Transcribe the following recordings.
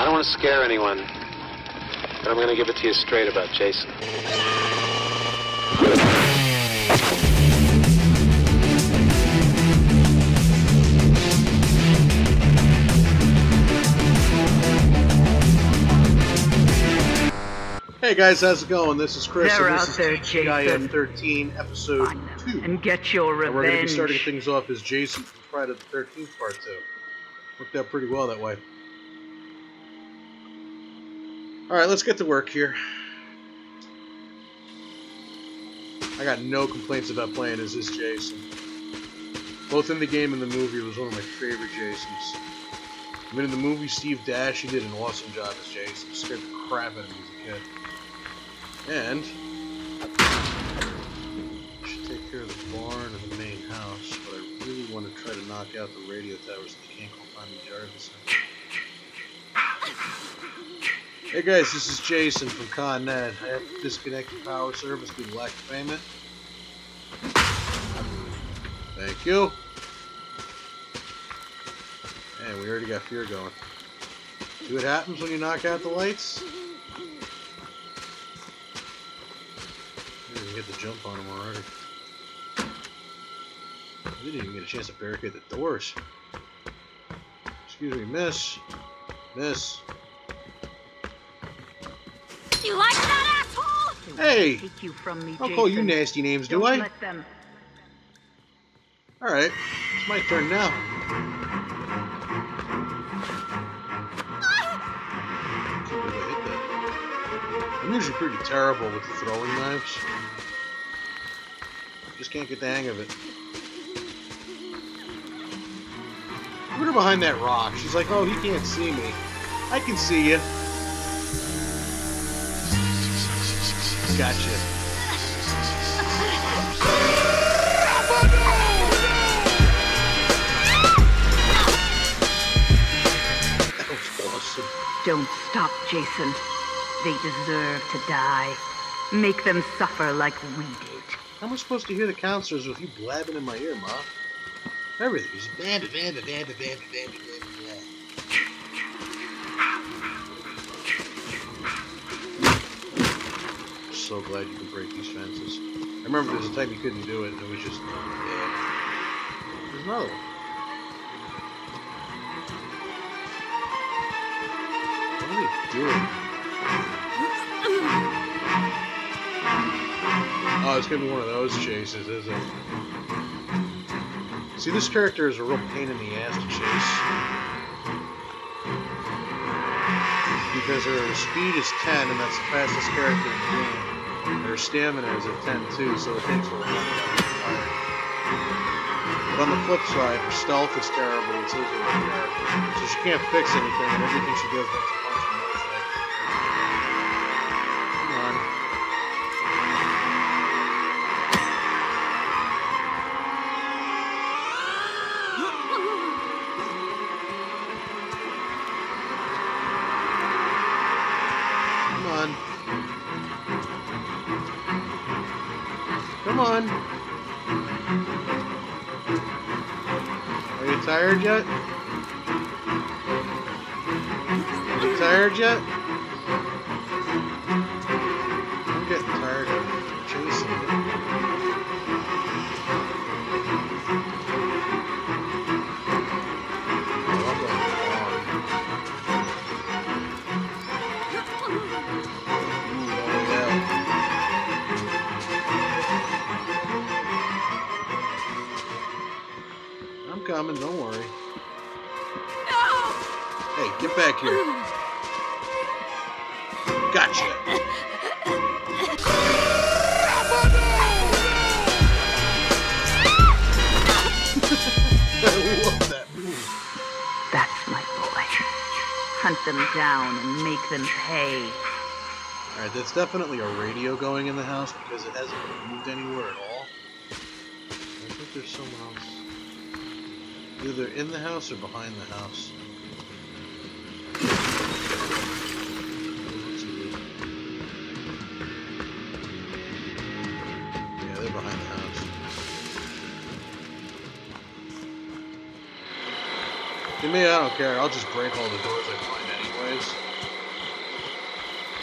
I don't want to scare anyone, but I'm going to give it to you straight about Jason. Hey guys, how's it going? This is Chris, They're and this out is there, TGIF Jason. 13, episode Find them 2. and get your And we're going to be starting things off as Jason from Friday the 13th, part 2. Worked out pretty well that way. Alright, let's get to work here. I got no complaints about playing as this Jason. Both in the game and the movie, it was one of my favorite Jasons. I mean, in the movie, Steve Dash, he did an awesome job as Jason. Scared the crap out of me as a kid. And I should take care of the barn and the main house, but I really want to try to knock out the radio towers so they can't go find me Jarvis. Hey guys, this is Jason from Con Ed. I have to disconnect the power service due to lack of payment. Thank you. And we already got fear going. See what happens when you knock out the lights? Didn't get the jump on him already. I didn't even get a chance to barricade the doors. Excuse me, miss. Miss. You like that, asshole? Hey! Take you from me, I don't call you nasty names, do Don't I? let them. Alright. It's my turn now. Can't I'm usually pretty terrible with throwing knives. Just can't get the hang of it. Put her behind that rock. She's like, oh, he can't see me. I can see you. Gotcha. That was awesome. Don't stop, Jason. They deserve to die. Make them suffer like we did. How am I supposed to hear the counselors with you blabbing in my ear, Ma? Everything. He's bandit, bandit, bandit, bandit, bandit, bandit, So glad you could break these fences. I remember there's a time you couldn't do it, and it was just dead. There's another one. What are they doing? Oh, it's gonna be one of those chases, is it? See, this character is a real pain in the ass to chase. Because her speed is 10, and that's the fastest character in the game. Her stamina is at 10 too, so it takes a get. But on the flip side, her stealth is terrible, is. So she can't fix anything, and everything she does makes Come on. Are you tired yet? You tired yet? Coming, don't worry. No! Hey, get back here. Gotcha. I love that move. That's my boy. Hunt them down and make them pay. Alright, that's definitely a radio going in the house because it hasn't moved anywhere at all. I think there's someone else Either in the house or behind the house. Let's see. Yeah, they're behind the house. To me, I don't care. I'll just break all the doors I find anyway. anyways.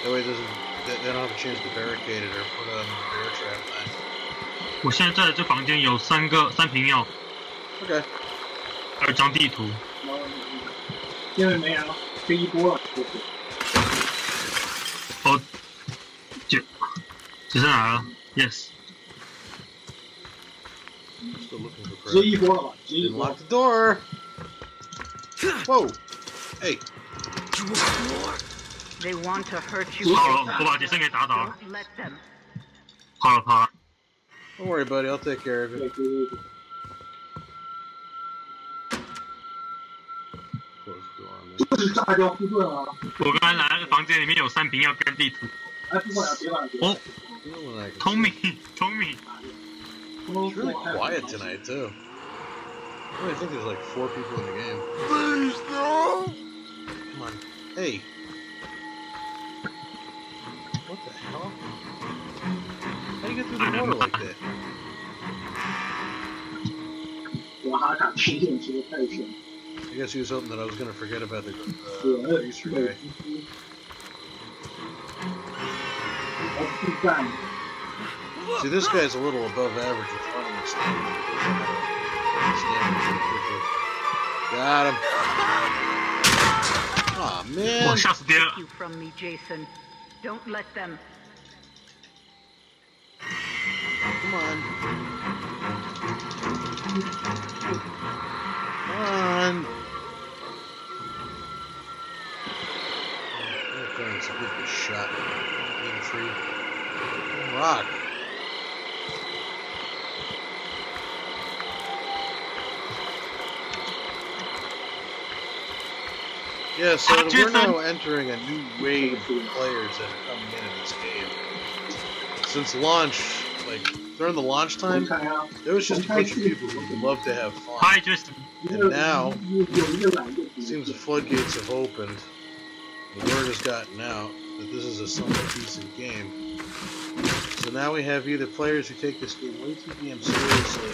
That way it doesn't, they, they don't have a chance to barricade it or put it on the bear trap thing. 我现在在的这房间有三个三瓶药， Okay. 还有张地图。因为没人了，这一波了。哦，就只剩哪了？Yes， Still looking for 直接 Fred. 一波了吧？直接一 Didn't 波 lock。the door. Whoa. Hey. They want to hurt you. 好了，我把杰森给打倒了。 Don't let them. 好了，好了。 Don't worry, buddy. I'll take care of 对 it. 我刚才来房间里面有三瓶药跟地图。哎，不管了，别管了，别管了。哦 know when I can，Tommy，Tommy，It's really quiet tonight too. I think there's like four people in the game. Please no. Come on. Hey. What the hell? How do you get through the water like that? 我还敢吃电吃的太深。I guess he was hoping that I was going to forget about the, uh, yeah, Easter guy. See, this guy's a little above average with running speed. Got him. Aw, oh, man. Well, shots down. you from me, Jason. Don't let them. Come on. Come on. Give shot. Free. Rock. Yeah, so we're now entering a new wave of players that are coming in in this game. Since launch, like, during the launch time, there was just a bunch of people who love to have fun. Hi, Tristan. And now, seems the floodgates have opened. The word has gotten out that this is a somewhat decent game. So now we have either players who take this game way too damn seriously,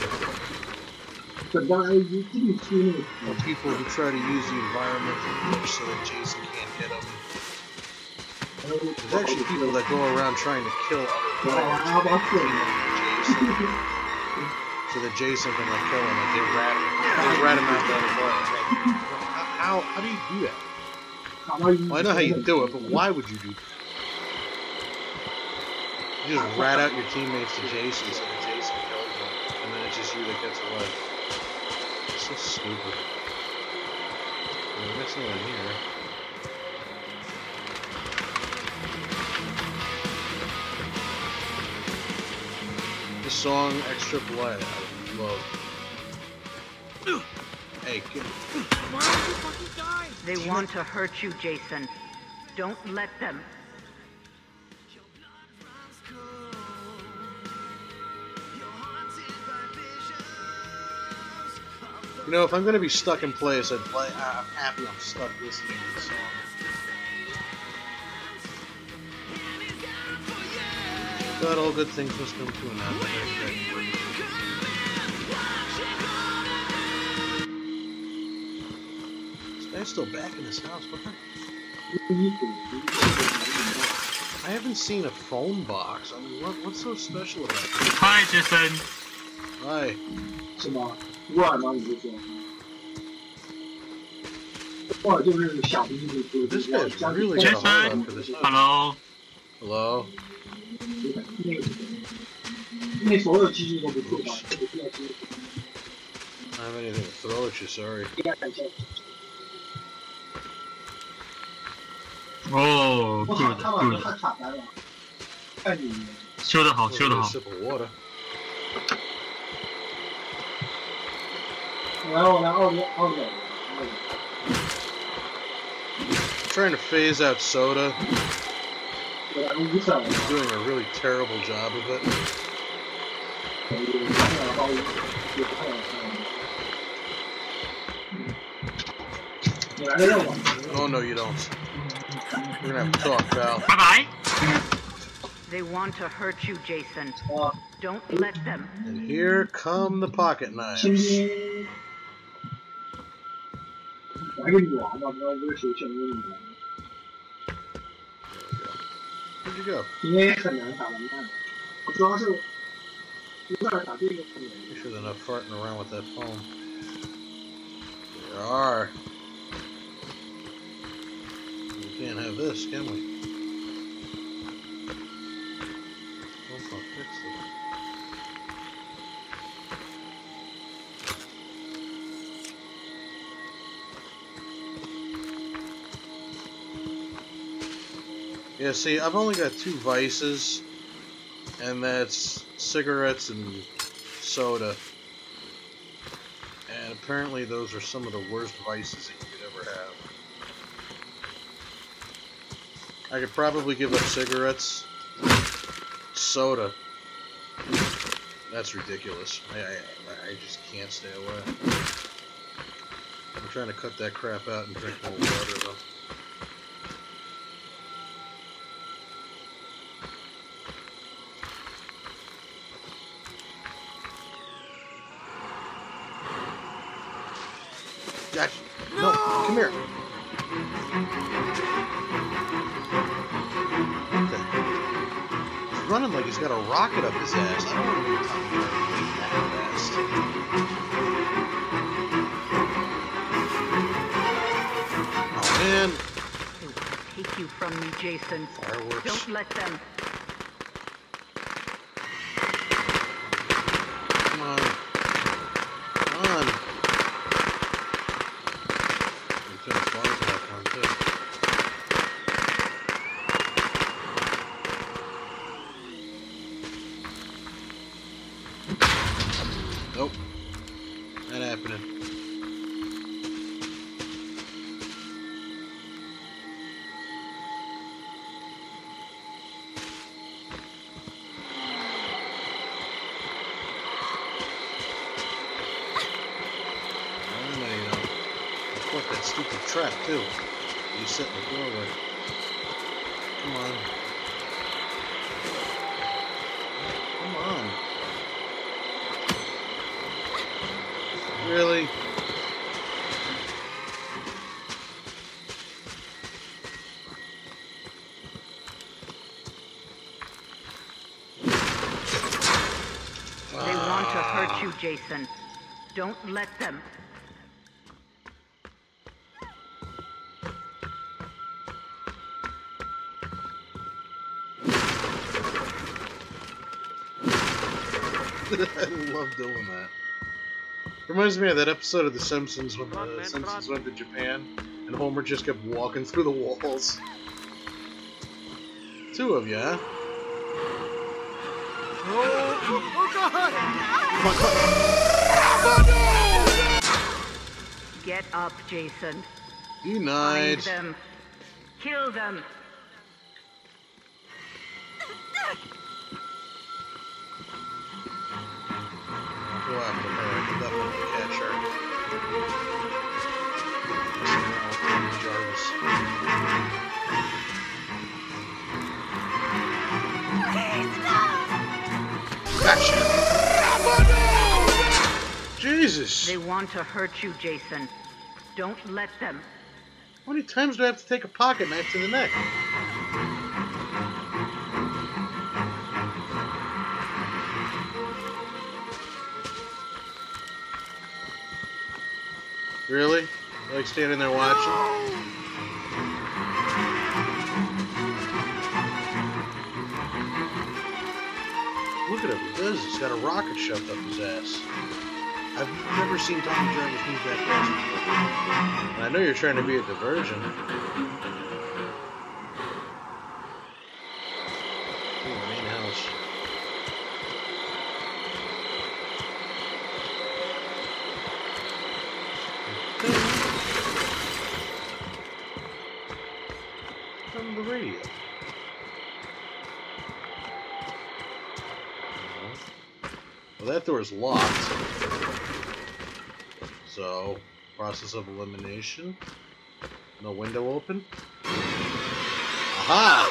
can see or people who try to use the environment so that Jason can't get them. There's actually people that go around trying to kill other players. Jason. so that Jason can like kill him. Like they rat, they rat him out the other way. Like, how how do you do that? Well, I know how you do it, but why would you do that? You just rat out your teammates to Jason, so that Jason kills them, and then it's just you that gets away. It's so stupid. Well, there's no one here. The song Extra Blood, I love. Hey, get, They want to hurt you, Jason. Don't let them. You know, if I'm gonna be stuck in place, I'd play. I'm happy I'm stuck listening to the song. But all good things must come to an end. Ryan's still back in his house. I haven't seen a phone box. I mean, what, what's so special about this? Hi, Jason. Hi. Come on. Run, I'm just this guy's really got Jason. a hold for this. Hello. Hello. I don't have anything to throw at you, sorry. 哦我靠，他把，good 他 good，卡单了，太牛了！修得好，修得 A 好。 sip of water. 然后呢，奥利奥利， Trying to phase out soda. 我来五色， He's doing a really terrible job of it. 然后也不太好看。你来个任务， Oh no, you don't. We're gonna have to talk, pal. Bye bye. They want to hurt you, Jason. Don't let them. And here come the pocket knives. Where'd you go? You should have farting around with that phone. There are can't have this, can we? Not. Yeah, see, I've only got two vices, and that's cigarettes and soda. And apparently those are some of the worst vices that you could ever have. I could probably give up cigarettes. Soda. That's ridiculous. I, I, I just can't stay away. I'm trying to cut that crap out and drink more water though. Oh man, They will take you from me, Jason. fireworks. Don't let them. Come on. Come on. You turn the flag back on too. Nope. Not happening. I know you don't. Fuck that stupid trap too. You sit in the doorway. Come on. Come on. Really? They want to hurt you, Jason. Don't let them. I love doing that. Reminds me of that episode of The Simpsons when the Simpsons went to Japan and Homer just kept walking through the walls. Two of you, huh? Get up, Jason. Find them. Kill them. Go after her. I can definitely catch her. Jarvis. Gotcha. Jesus. They want to hurt you, Jason. Don't let them. How many times do I have to take a pocket knife to the neck? Really? Like standing there watching? Look at him. He does. He's got a rocket shoved up his ass. I've never seen Tommy Jarvis move that fast. I know you're trying to be a diversion. Ooh, main house. From the radio. Door's locked. So, process of elimination. No window open. Aha!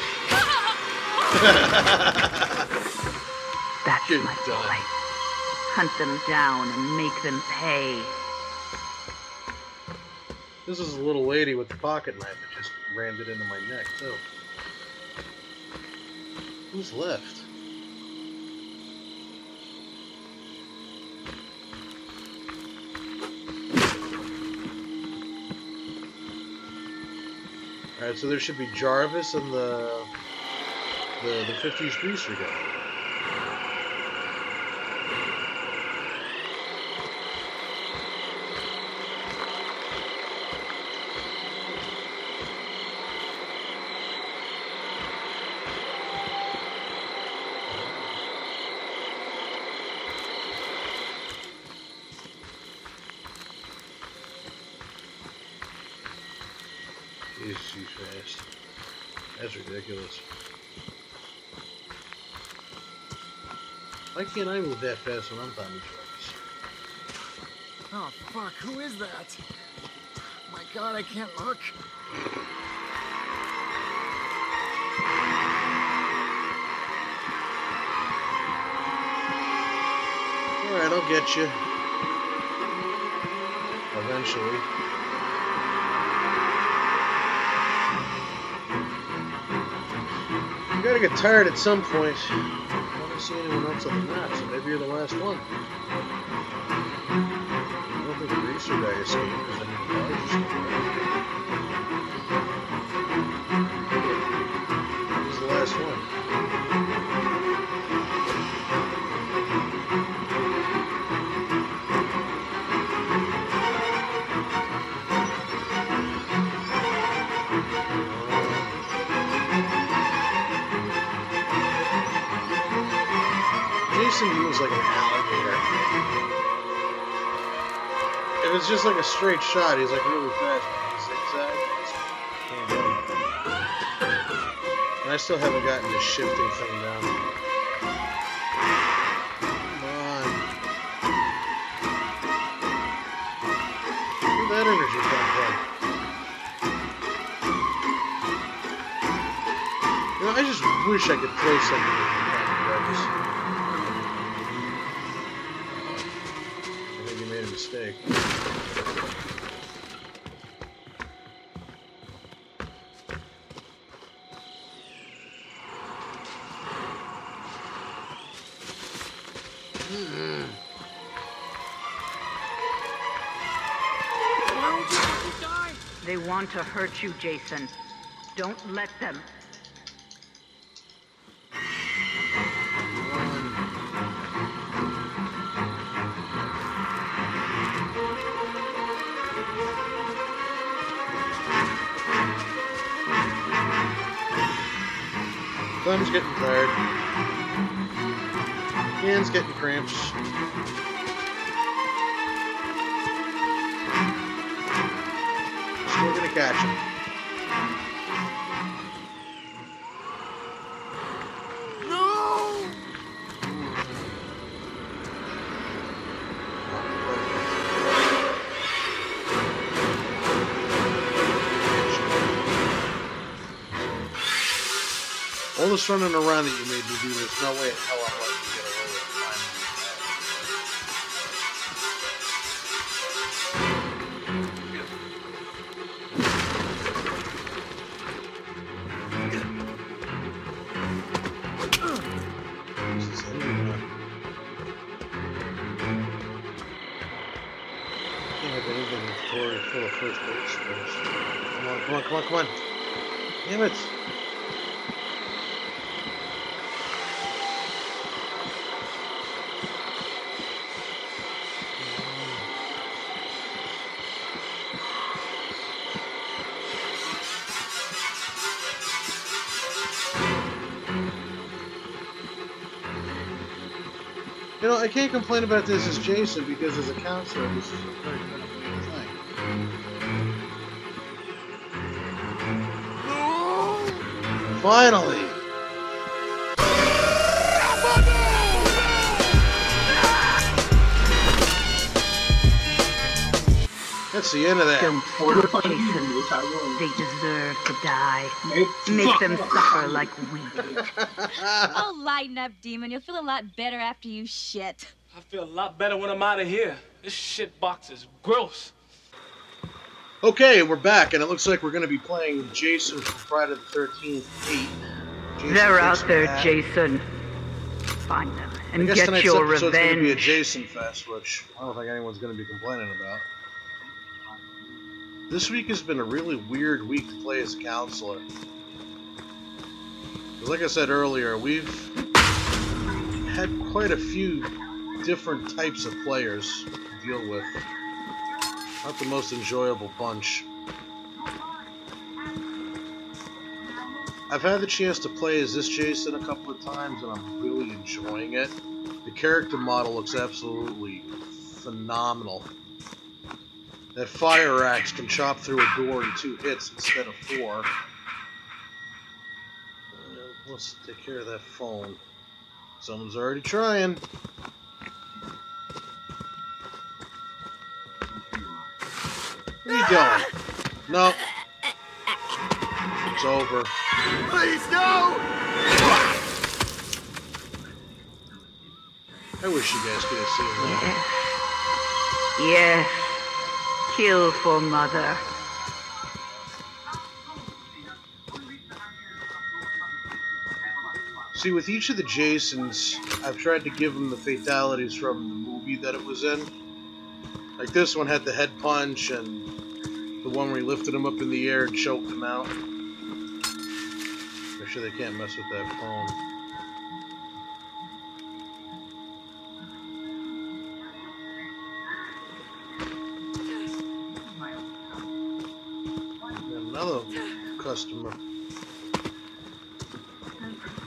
That's my done. boy. Hunt them down and make them pay. this is a little lady with the pocket knife that just rammed it into my neck, too. Who's left? Alright, so there should be Jarvis and the the, the 50s greaser guy. Jesus, he's fast. That's ridiculous. Can't I move that fast when I'm Tommy Jarvis? Oh, fuck, who is that? My god, I can't look. Alright, I'll get you. Eventually. You gotta get tired at some point. I don't see anyone else on the map, so maybe you're the last one. I don't think the greaser guy escaped because I cars escaped. He's the last one. Jason moves like an alligator. If it's just like a straight shot, he's like really fast. Zigzag. he. And I still haven't gotten the shifting thing down. Come on. That energy come from? You know, I just wish I could throw something want to hurt you, Jason. Don't let them. Thumb's getting tired. Hand's getting cramps. Him. No! All this running around that you made me do, there's no way hell I'm Come on, come on. Damn it. You know, I can't complain about this as Jason because as a counselor, this is a very beneficial thing. Finally! That's the end of that. Don't stop, fucking Jason. people, which I will. They deserve to die. Make, Make them suffer like we did. Oh, lighten up, Demon. You'll feel a lot better after you shit. I feel a lot better when I'm out of here. This shit box is gross. Okay, we're back, and it looks like we're going to be playing Jason from Friday the 13th 8, Jason They're out there. Jason. Find them I and guess get your episode's going to be a. Jason fest, which I don't think anyone's going to be complaining about. This week has been a really weird week to play as a counselor. like I said earlier, we've had quite a few different types of players to deal with. Not the most enjoyable bunch. I've had the chance to play as this Jason a couple of times, and I'm really enjoying it. The character model looks absolutely phenomenal. That fire axe can chop through a door in two hits instead of four. Uh, let's take care of that phone. Someone's already trying. Where you going? No. It's over. Please, no! I wish you guys could have seen that. Yes. Kill for mother. See, with each of the Jasons, I've tried to give them the fatalities from the movie that it was in. Like this one had the head punch, and the one where he lifted him up in the air and choked him out. Make sure they can't mess with that phone. Another customer.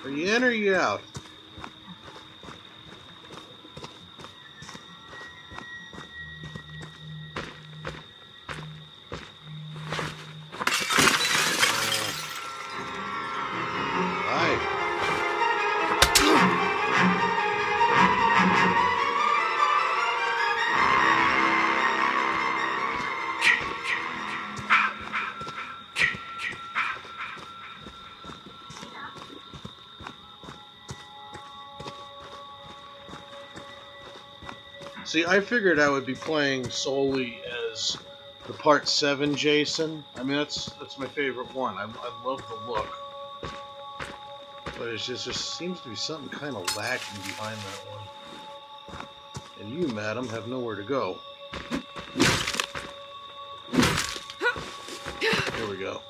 Are you in or you out? See, I figured I would be playing solely as the Part Seven Jason. I mean, that's that's my favorite one. I, I love the look, but it's just there seems to be something kind of lacking behind that one. And you, madam, have nowhere to go. Here we go.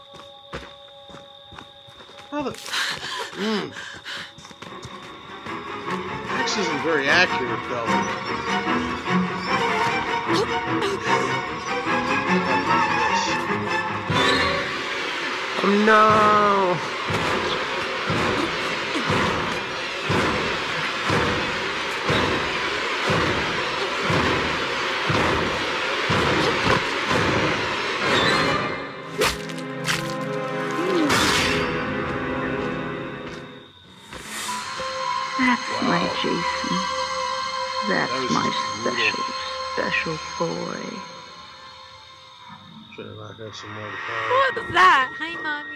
How the? Mm. X isn't very accurate, though. Oh, No! That's my Jason. That's That was my brutal. special, special boy. Should have knocked out some more of the. What was that? Hi, mommy.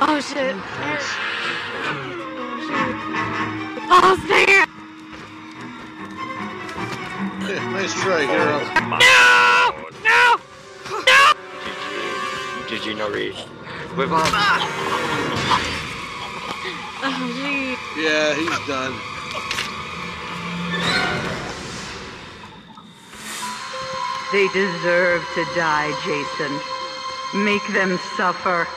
Oh shit. Oh snap! Yeah, nice try, oh, hero. No! No! No! Did you know Reese? Whip up! Oh jeez. Yeah, he's done. They deserve to die, Jason. Make them suffer.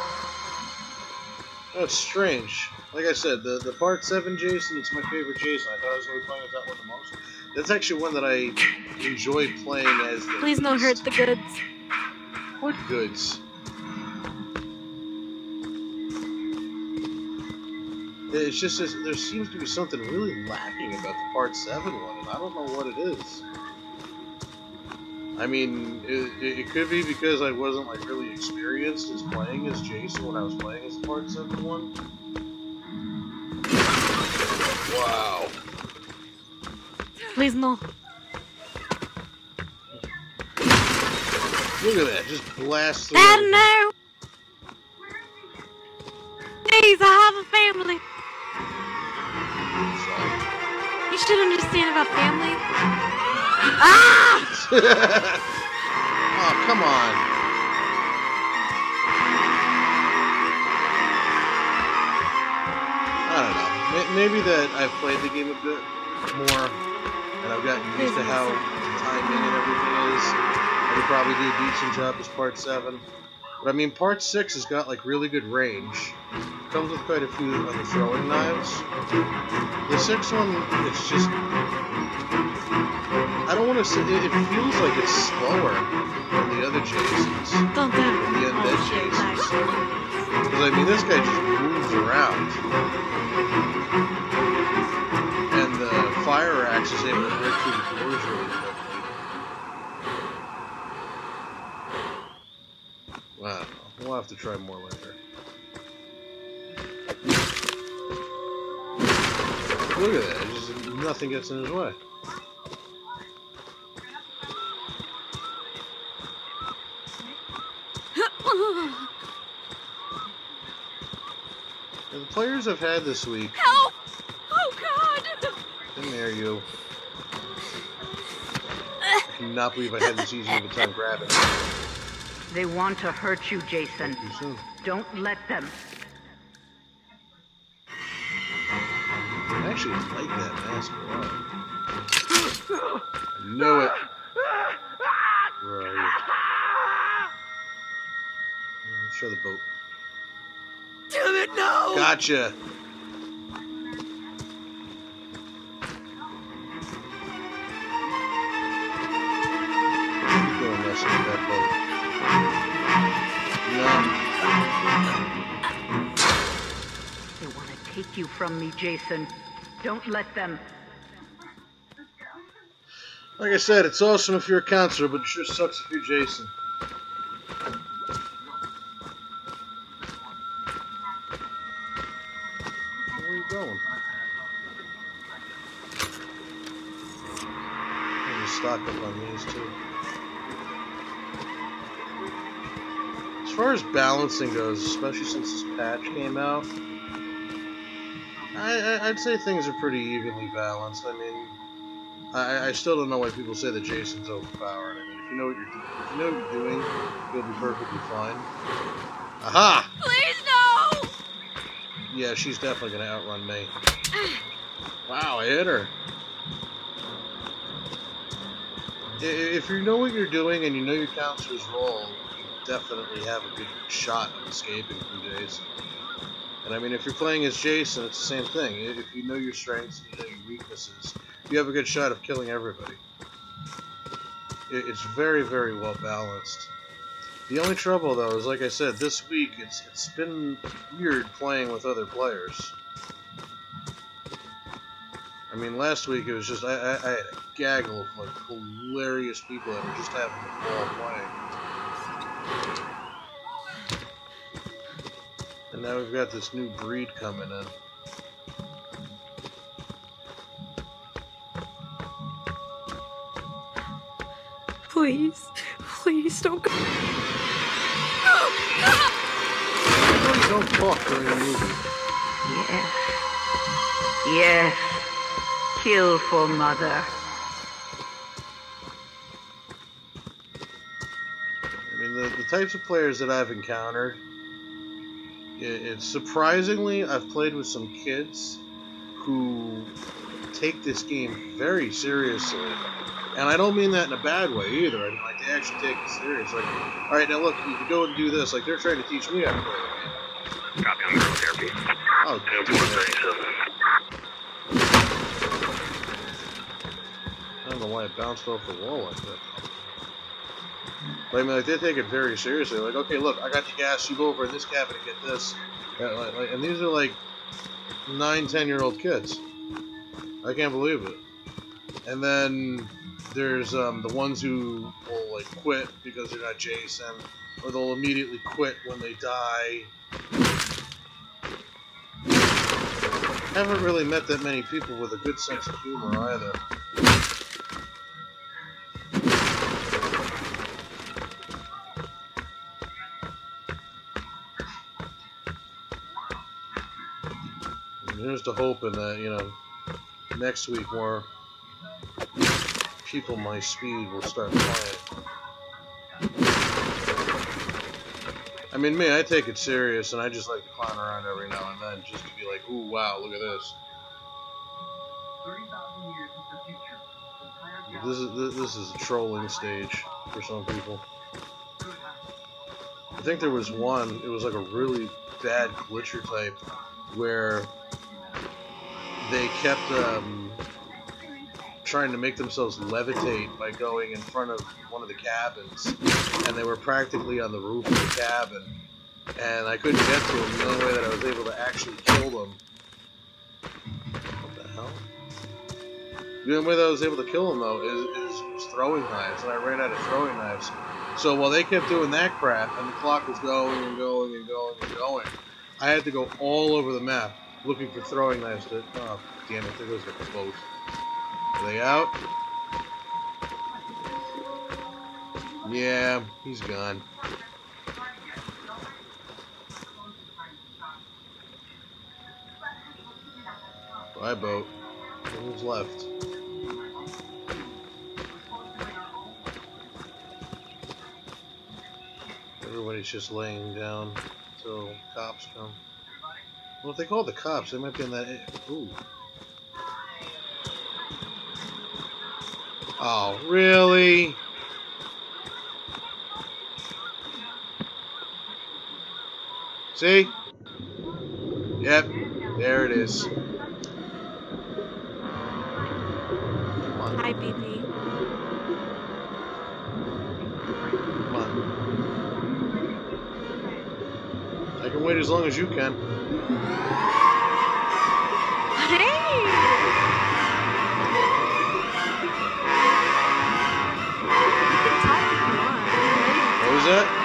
That's strange. Like I said, the, the part 7 Jason, it's my favorite Jason. I thought I was going to be playing with that one the most. That's actually one that I enjoy playing as the Please don't hurt the goods. What goods? It's just that there seems to be something really lacking about the Part 7 one, and I don't know what it is. I mean, it, it it could be because I wasn't like really experienced as playing as Jason when I was playing as Part 7 one. Wow. Please no. Look at that, just blast through. Dad, no! Please, I have a family. should understand about family. Ah! oh, come on. I don't know. Maybe that I've played the game a bit more, and I've gotten used to how timing and everything is. I could probably do a decent Job as part 7. But I mean, part six has got like really good range. Comes with quite a few of the throwing knives. The sixth one, it's just. I don't want to say. It, feels like it's slower than the other Jasons. Don't The undead Jasons. Because, I mean, this guy just moves around. And the fire axe is able to break through the doors really quickly. Wow. We'll have to try more later. Look at that. Just, nothing gets in his way. The players I've had this week, Help! Oh God! in there you. I cannot believe I had this easy of a time grabbing. They want to hurt you, Jason. Too soon. Don't let them. I actually like that mask a lot. I know it. Where are you? Show the boat. Damn it, no! Gotcha. They want to take you from me, Jason. Don't let them. Like I said, it's awesome if you're a counselor, but it sure sucks if you're Jason. Where are you going? I'll just stock up on these too. Far as balancing goes, especially since this patch came out, I, I, I'd say things are pretty evenly balanced. I mean, I, I still don't know why people say that Jason's overpowered. I mean, if you know what you're, if you know what you're doing, you'll be perfectly fine. Aha! Please no! Yeah, she's definitely gonna outrun me. Wow, I hit her. If you know what you're doing and you know your counselor's role, definitely have a good shot of escaping from Jason. And I mean, if you're playing as Jason, it's the same thing. If you know your strengths and you know your weaknesses, you have a good shot of killing everybody. It's very, very well balanced. The only trouble, though, is like I said, this week it's it's been weird playing with other players. I mean, last week it was just I, I, I had a gaggle of like hilarious people that were just having a ball playing. And now we've got this new breed coming in. Please, please don't go. Really don't talk during the movie. Yes. Yes. Kill for mother. Types of players that I've encountered, it, it's surprisingly, I've played with some kids who take this game very seriously. And I don't mean that in a bad way either. I mean, like, they actually take it serious. Like, all right, now look, you can go and do this. Like, they're trying to teach me how to play the game. Copy on girl therapy. Oh, Ten dude, four I thirty seven. I don't know why it bounced off the wall like that. But I mean, like, they take it very seriously. Like, okay, look, I got the gas. You go over in this cabin and get this. Uh, like- like- and these are like nine, ten year old kids. I can't believe it. And then there's um, the ones who will like quit because they're not Jason, or they'll immediately quit when they die. I Haven't really met that many people with a good sense of humor either. And the hope hoping that, you know, next week more people my speed will start playing. I mean, me, I take it serious, and I just like to clown around every now and then just to be like, ooh, wow, look at this. This is this, this is a trolling stage for some people. I think there was one. It was like a really bad glitcher type where they kept um, trying to make themselves levitate by going in front of one of the cabins, and they were practically on the roof of the cabin. And I couldn't get to them. The only way that I was able to actually kill them. What the hell? The only way that I was able to kill them though is, is, was throwing knives, and I ran out of throwing knives. So while they kept doing that crap, and the clock was going and going and going and going, I had to go all over the map looking for throwing knives to. Oh, damn it! There goes the boat. Are they out? Yeah, he's gone. Bye, boat. Who's left? Everybody's just laying down until cops come. Well, if they call the cops, they might be in that. Ooh. Oh, really? See? Yep, there it is. Hi, BB. come on. I can wait as long as you can. Want. What was that?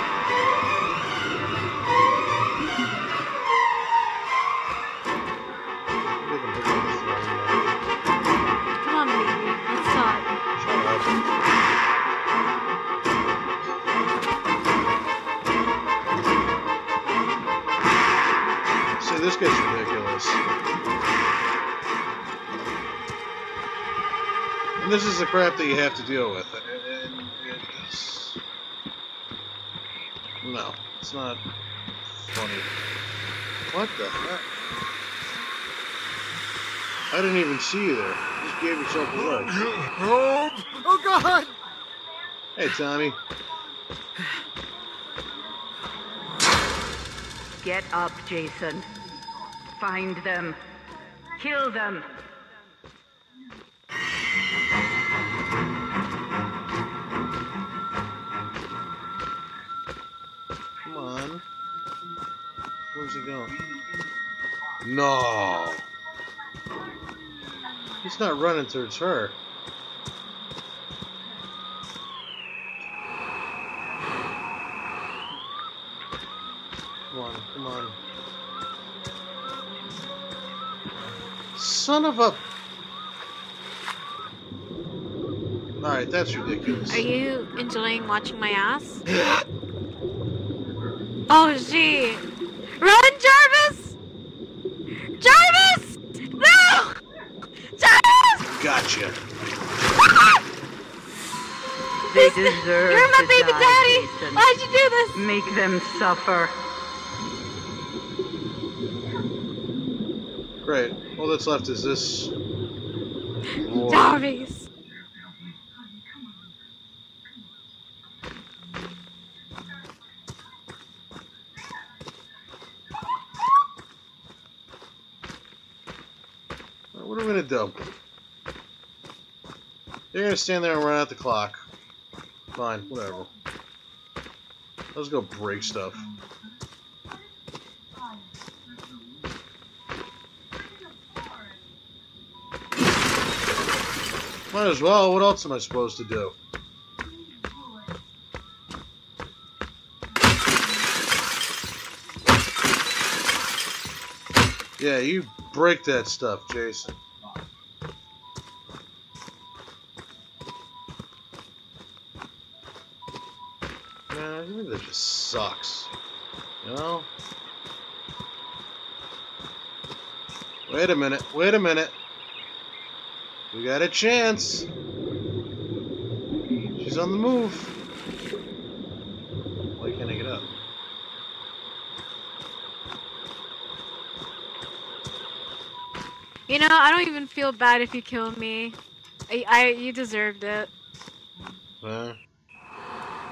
This gets ridiculous. And this is the crap that you have to deal with. And, and it's... No, it's not funny. What the heck? I didn't even see you there. You just gave yourself away. Oh, oh God! Hey, Tommy. Get up, Jason. Find them. Kill them. Come on. Where's he going? No. He's not running towards her. Son of a. Alright, that's ridiculous. Are you enjoying watching my ass? oh, gee. Run, Jarvis! Jarvis! No! Jarvis! Gotcha. They deserve You're my baby daddy! Why'd you do this? Make them suffer. Great. All that's left is this. War. Jarvis! What are we gonna do? You're gonna stand there and run out the clock. Fine, whatever. Let's go break stuff. Might as well. What else am I supposed to do? Yeah, you break that stuff, Jason. Man, that just sucks. You know? Wait a minute, wait a minute. We got a chance. She's on the move. Why can't I get up? You know, I don't even feel bad if you kill me. I, I you deserved it. Huh?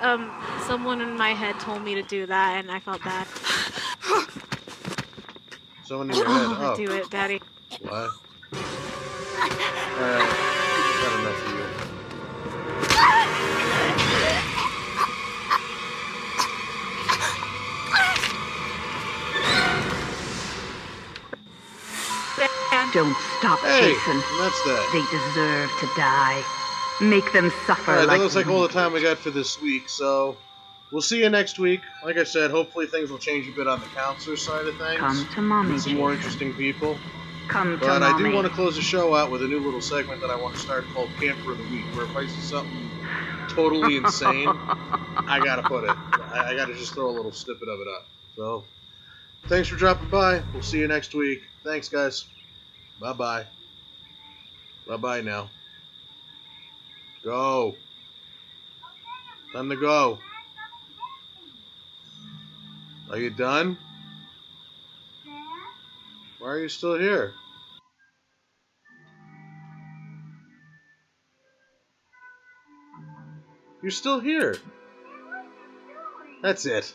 Um, someone in my head told me to do that, and I felt bad. Someone in your head. Oh, do it, Daddy. what? Don't stop, Hey, Jason. that's that. They deserve to die. Make them suffer Alright, like that looks like all the time we got for this week, so we'll see you next week. Like I said, hopefully things will change a bit on the counselor side of things. Come to mommy, some more interesting people. Come to mommy. But I do want to close the show out with a new little segment that I want to start called Camper of the Week, where if I see something totally insane, I gotta put it. I, I gotta just throw a little snippet of it up. So, thanks for dropping by. We'll see you next week. Thanks, guys. Bye bye. Bye bye now. Go. Time to go. Are you done? Why are you still here? You're still here. That's it.